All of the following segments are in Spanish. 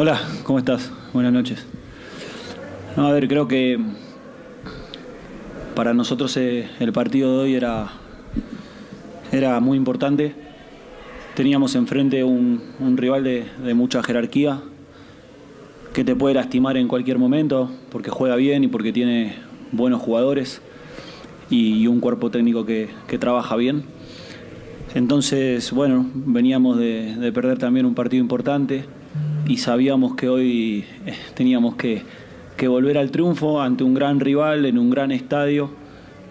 Hola, ¿cómo estás? Buenas noches. a ver, creo que para nosotros eh, el partido de hoy era, era muy importante. Teníamos enfrente un, un rival de, mucha jerarquía que te puede lastimar en cualquier momento porque juega bien y porque tiene buenos jugadores y, un cuerpo técnico que, que, trabaja bien. Entonces, bueno, veníamos de, perder también un partido importante y sabíamos que hoy eh, teníamos que, que, volver al triunfo ante un gran rival en un gran estadio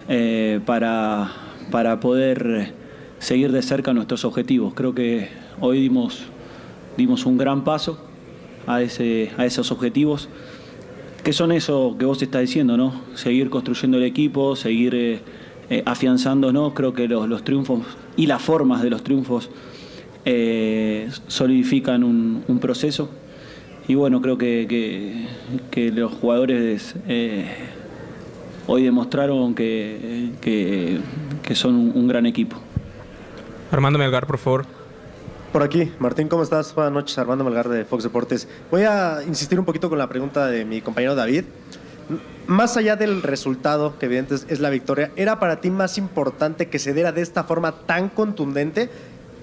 eh, para, para poder seguir de cerca nuestros objetivos. Creo que hoy dimos, dimos un gran paso a, ese, a esos objetivos ¿Qué son eso que vos estás diciendo, no? Seguir construyendo el equipo, seguir eh, eh, afianzándonos. Creo que los, triunfos y las formas de los triunfos eh, solidifican un, proceso. Y bueno, creo que, los jugadores hoy demostraron que, que son un, un gran equipo. Armando Melgar, por favor. Por aquí, Martín, ¿cómo estás? Buenas noches, Armando Melgar de Fox Deportes. Voy a insistir un poquito con la pregunta de mi compañero David. Más allá del resultado, que evidentemente es la victoria, ¿era para ti más importante que se diera de esta forma tan contundente?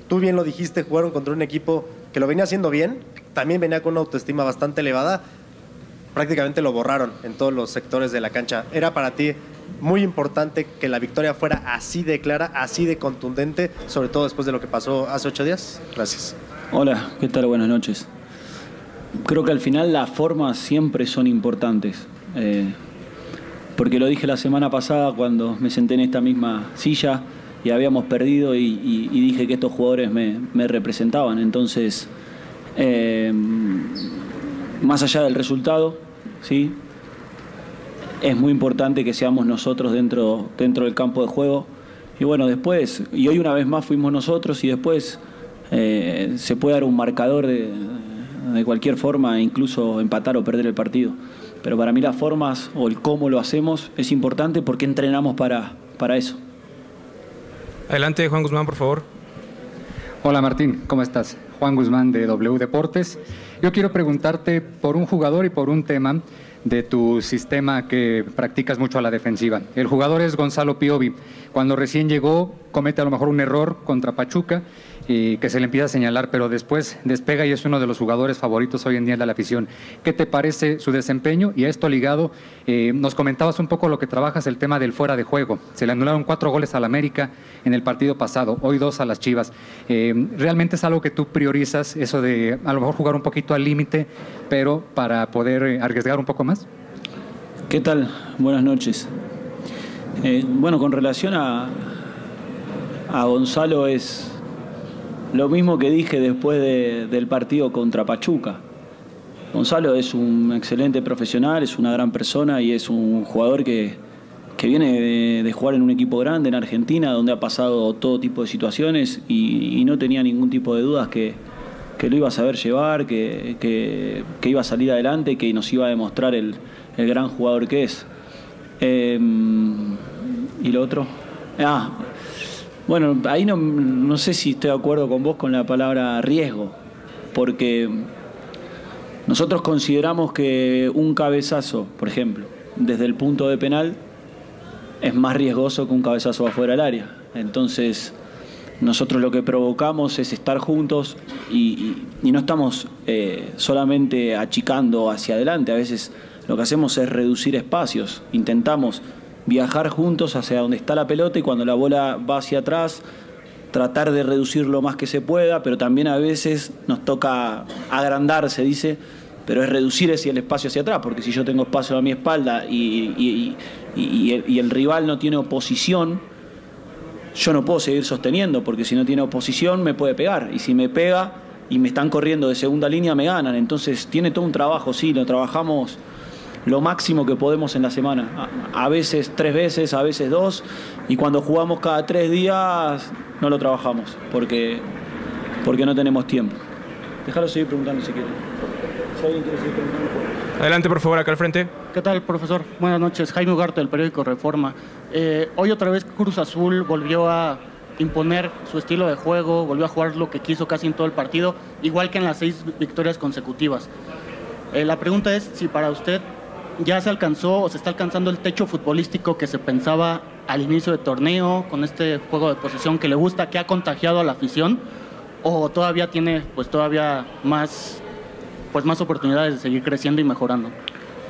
Tú bien lo dijiste, jugaron contra un equipo que lo venía haciendo bien, también venía con una autoestima bastante elevada, prácticamente lo borraron en todos los sectores de la cancha. ¿Era para ti muy importante que la victoria fuera así de clara, así de contundente, sobre todo después de lo que pasó hace ocho días. Gracias. Hola, ¿qué tal? Buenas noches. Creo que al final las formas siempre son importantes. Eh, porque lo dije la semana pasada cuando me senté en esta misma silla y habíamos perdido y, dije que estos jugadores me, representaban. Entonces, eh, más allá del resultado, ¿sí? es muy importante que seamos nosotros dentro, dentro del campo de juego. Y bueno, después, y hoy una vez más fuimos nosotros y después eh, se puede dar un marcador de, de, cualquier forma, incluso empatar o perder el partido. Pero para mí las formas o el cómo lo hacemos es importante porque entrenamos para, para eso. Adelante, Juan Guzmán, por favor. Hola Martín, ¿cómo estás? Juan Guzmán de W Deportes. Yo quiero preguntarte por un jugador y por un tema de tu sistema que practicas mucho a la defensiva. El jugador es Gonzalo Piovi. Cuando recién llegó, comete a lo mejor un error contra Pachuca y que se le empieza a señalar, pero después despega y es uno de los jugadores favoritos hoy en día de la afición. ¿Qué te parece su desempeño? Y a esto ligado, eh, nos comentabas un poco lo que trabajas, el tema del fuera de juego. Se le anularon cuatro goles al América en el partido pasado, hoy dos a las Chivas. Eh, ¿Realmente es algo que tú priorizas, eso de a lo mejor jugar un poquito al límite, pero para poder eh, arriesgar un poco más? ¿Qué tal? Buenas noches. bueno, con relación a, a Gonzalo es lo mismo que dije después del partido contra Pachuca. Gonzalo es un excelente profesional, es una gran persona y es un jugador que, viene de, jugar en un equipo grande en Argentina, donde ha pasado todo tipo de situaciones y, no tenía ningún tipo de dudas que, lo iba a saber llevar, que, iba a salir adelante, que nos iba a demostrar el, gran jugador que es. Em, ¿Y lo otro? Ah, bueno, ahí no, sé si estoy de acuerdo con vos con la palabra riesgo, porque nosotros consideramos que un cabezazo, por ejemplo, desde el punto de penal, es más riesgoso que un cabezazo afuera del área. Entonces, nosotros lo que provocamos es estar juntos y, no estamos eh, solamente achicando hacia adelante, a veces lo que hacemos es reducir espacios, intentamos viajar juntos hacia donde está la pelota y cuando la bola va hacia atrás, tratar de reducir lo más que se pueda, pero también a veces nos toca agrandar, se dice, pero es reducir el espacio hacia atrás, porque si yo tengo espacio a mi espalda y, el, rival no tiene oposición, yo no puedo seguir sosteniendo, porque si no tiene oposición me puede pegar, y si me pega y me están corriendo de segunda línea me ganan, entonces tiene todo un trabajo, sí, lo trabajamos lo máximo que podemos en la semana. A, veces tres veces, a veces dos. Y cuando jugamos cada tres días no lo trabajamos porque, porque no tenemos tiempo. Déjalo seguir preguntando si quieren. Adelante, por favor, acá al frente. ¿Qué tal, profesor? Buenas noches. Jaime Ugarte, del periódico Reforma. Eh, hoy otra vez Cruz Azul volvió a imponer su estilo de juego, volvió a jugar lo que quiso casi en todo el partido, igual que en las seis victorias consecutivas. Eh, la pregunta es si para usted ya se alcanzó o se está alcanzando el techo futbolístico que se pensaba al inicio del torneo, con este juego de posesión que le gusta, que ha contagiado a la afición, o todavía tiene pues todavía más, pues, más oportunidades de seguir creciendo y mejorando.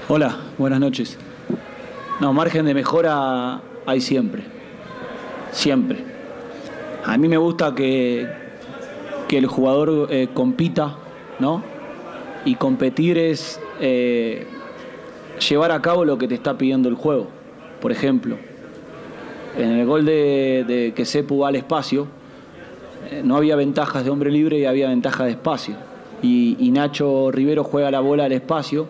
Hola, buenas noches. No, margen de mejora hay siempre. Siempre. A mí me gusta que, que el jugador eh, compita, ¿no? Y competir es eh, llevar a cabo lo que te está pidiendo el juego. Por ejemplo, en el gol de, que Sepu va al espacio, eh, no había ventajas de hombre libre y había ventajas de espacio. Y, y Nacho Rivero juega la bola al espacio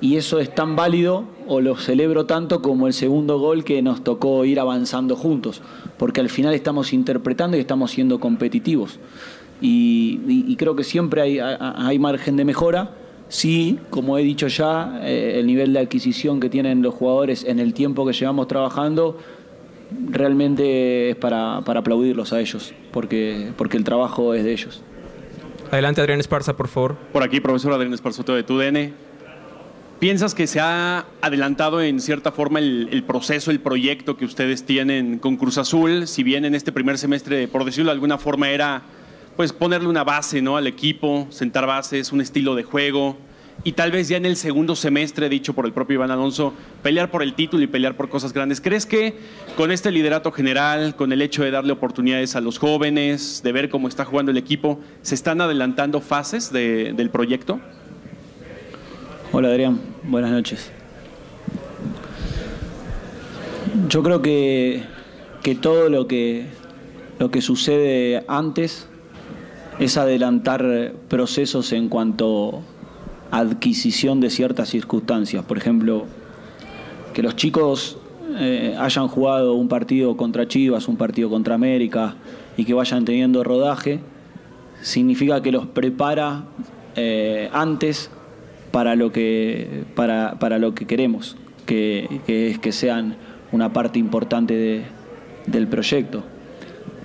y eso es tan válido o lo celebro tanto como el segundo gol que nos tocó ir avanzando juntos, porque al final estamos interpretando y estamos siendo competitivos. Y, y- y creo que siempre hay, hay margen de mejora. Sí, como he dicho ya, eh, el nivel de adquisición que tienen los jugadores en el tiempo que llevamos trabajando realmente es para, para aplaudirlos a ellos, porque, porque el trabajo es de ellos. Adelante, Adrián Esparza, por favor. Por aquí, profesor Adrián Esparzoto de TUDN. ¿Piensas que se ha adelantado en cierta forma el, proceso, el proyecto que ustedes tienen con Cruz Azul? Si bien en este primer semestre, por decirlo de alguna forma, era pues ponerle una base ¿no? al equipo, sentar bases, un estilo de juego. Y tal vez ya en el segundo semestre, dicho por el propio Iván Alonso, pelear por el título y pelear por cosas grandes. ¿Crees que con este liderato general, con el hecho de darle oportunidades a los jóvenes, de ver cómo está jugando el equipo, se están adelantando fases de- del proyecto? Hola Adrián, buenas noches. Yo creo que, que todo lo que, lo que sucede antes es adelantar procesos en cuanto a adquisición de ciertas circunstancias. Por ejemplo, que los chicos eh, hayan jugado un partido contra Chivas, un partido contra América y que vayan teniendo rodaje, significa que los prepara eh, antes para lo que, para, para lo que queremos, que, que es que sean una parte importante de- del proyecto.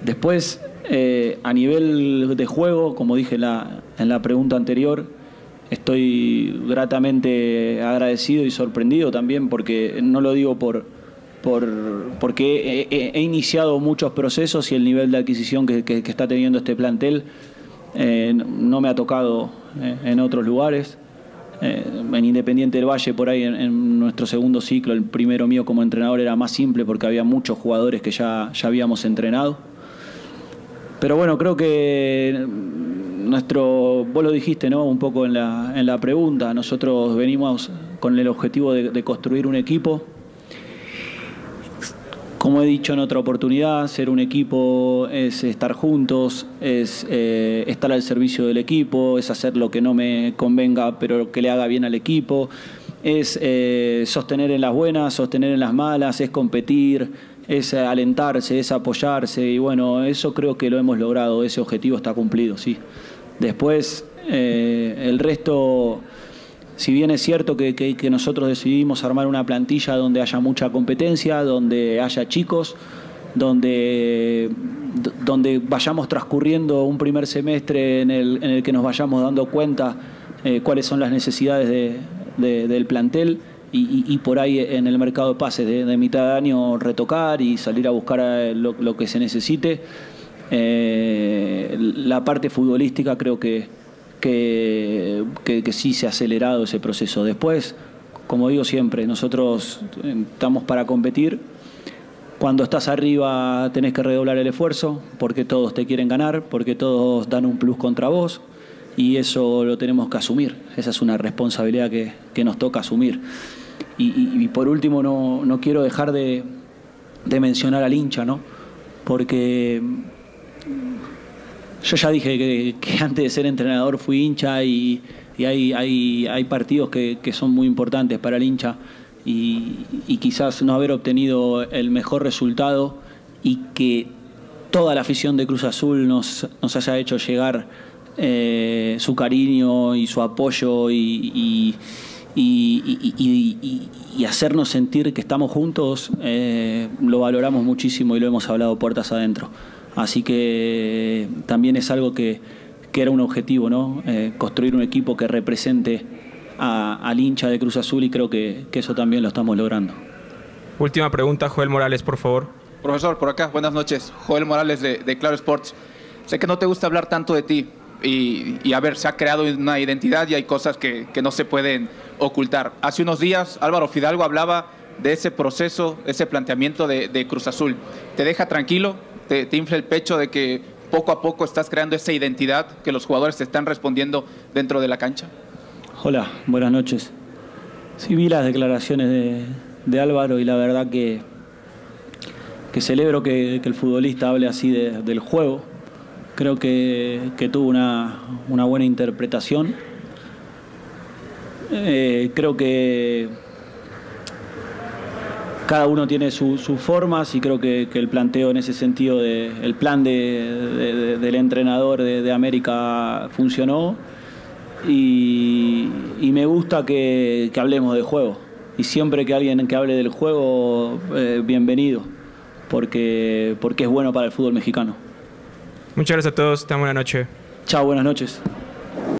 Después, eh, a nivel de juego, como dije en la, en la pregunta anterior, estoy gratamente agradecido y sorprendido también porque no lo digo por, por porque he, iniciado muchos procesos y el nivel de adquisición que, que- que está teniendo este plantel eh, no me ha tocado eh, en otros lugares. Eh, en Independiente del Valle, por ahí en, nuestro segundo ciclo, el primero mío como entrenador era más simple porque había muchos jugadores que ya, ya habíamos entrenado. Pero bueno, creo que nuestro, vos lo dijiste, ¿no? Un poco en la, en la pregunta. Nosotros venimos con el objetivo de construir un equipo. Como he dicho en otra oportunidad, ser un equipo es estar juntos, es eh, estar al servicio del equipo, es hacer lo que no me convenga, pero que le haga bien al equipo, es eh, sostener en las buenas, sostener en las malas, es competir, es alentarse, es apoyarse y bueno, eso creo que lo hemos logrado, ese objetivo está cumplido, sí. Después, eh, el resto, si bien es cierto que, nosotros decidimos armar una plantilla donde haya mucha competencia, donde haya chicos, donde, vayamos transcurriendo un primer semestre en el, que nos vayamos dando cuenta eh, cuáles son las necesidades de- de- del plantel y, por ahí en el mercado de pases de, mitad de año retocar y salir a buscar eh, lo, lo que se necesite. Eh, la parte futbolística creo que, que, sí se ha acelerado ese proceso. Después, como digo siempre, nosotros eh, estamos para competir. Cuando estás arriba tenés que redoblar el esfuerzo porque todos te quieren ganar, porque todos dan un plus contra vos y eso lo tenemos que asumir. Esa es una responsabilidad que, nos toca asumir. Y, por último, no, no quiero dejar de, de mencionar al hincha, ¿no? Porque yo ya dije que, antes de ser entrenador fui hincha y, hay, partidos que, son muy importantes para el hincha y, quizás no haber obtenido el mejor resultado y que toda la afición de Cruz Azul nos, nos haya hecho llegar eh, su cariño y su apoyo y hacernos sentir que estamos juntos, eh, lo valoramos muchísimo y lo hemos hablado puertas adentro. Así que también es algo que, que era un objetivo, ¿no? Eh, construir un equipo que represente a- al hincha de Cruz Azul y creo que, que eso también lo estamos logrando. Última pregunta, Joel Morales, por favor. Profesor, por acá, buenas noches. Joel Morales de, de Claro Sports. Sé que no te gusta hablar tanto de ti y, y a ver, se ha creado una identidad y hay cosas que, que no se pueden ocultar. Hace unos días Álvaro Fidalgo hablaba de ese proceso, ese planteamiento de, de Cruz Azul. ¿Te deja tranquilo? ¿Te, ¿Te infla el pecho de que poco a poco estás creando esa identidad que los jugadores te están respondiendo dentro de la cancha? Hola, buenas noches. Sí, vi las declaraciones de, Álvaro y la verdad que, celebro que, el futbolista hable así de- del juego. Creo que, tuvo una, una buena interpretación. Eh, creo que cada uno tiene su- sus formas y creo que, que el planteo en ese sentido, de, el plan de- de- de- del entrenador de, América funcionó y, y me gusta que, que hablemos de juego. Y siempre que alguien que hable del juego, eh, bienvenido, porque, porque es bueno para el fútbol mexicano. Muchas gracias a todos. Tengan buena noche. Chao, buenas noches.